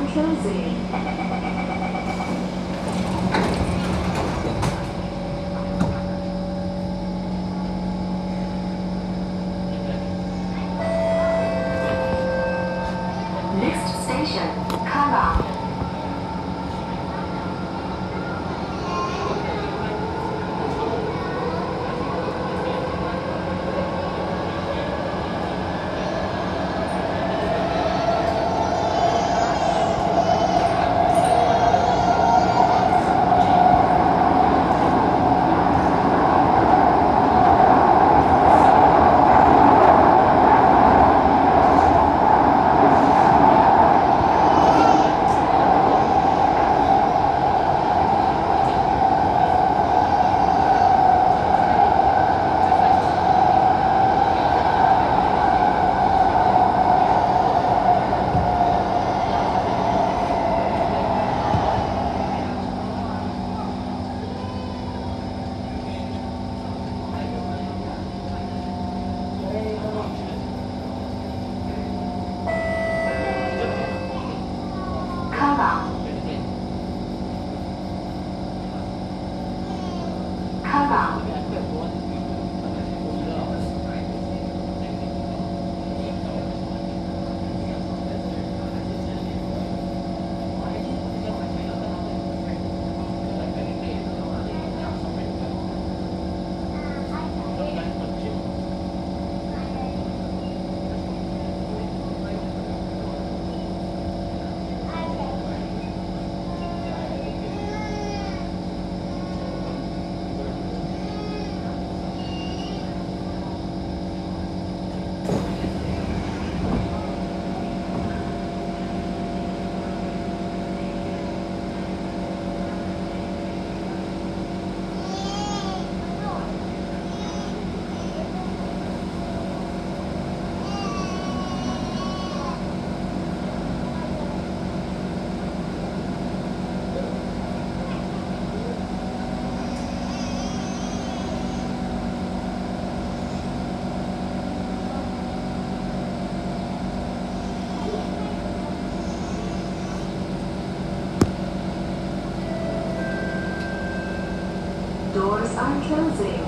I'm choosing. doors are closing.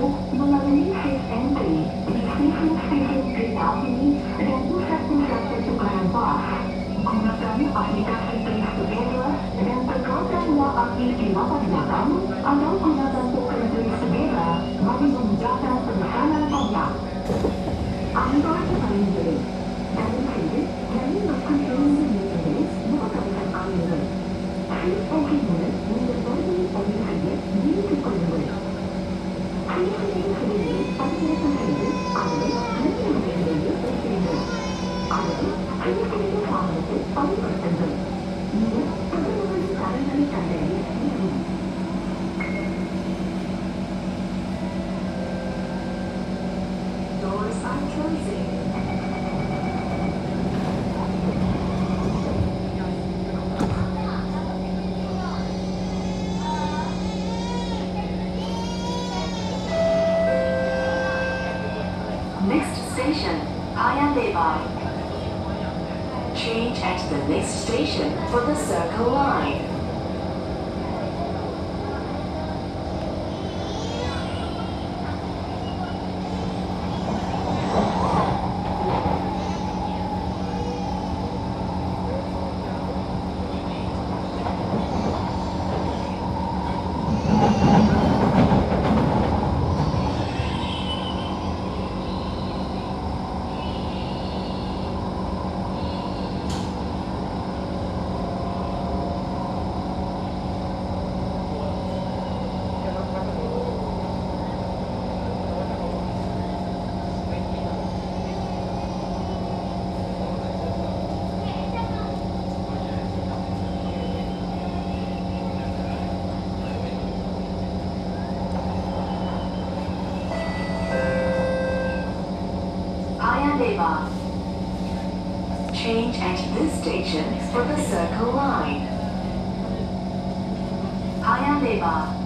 Gunakan aplikasi Tris dan perkau semua aktif di lapan belakang atau gunakan line. Change at the next station for the Circle Line. Change at this station for the Circle Line. Paya Lebar.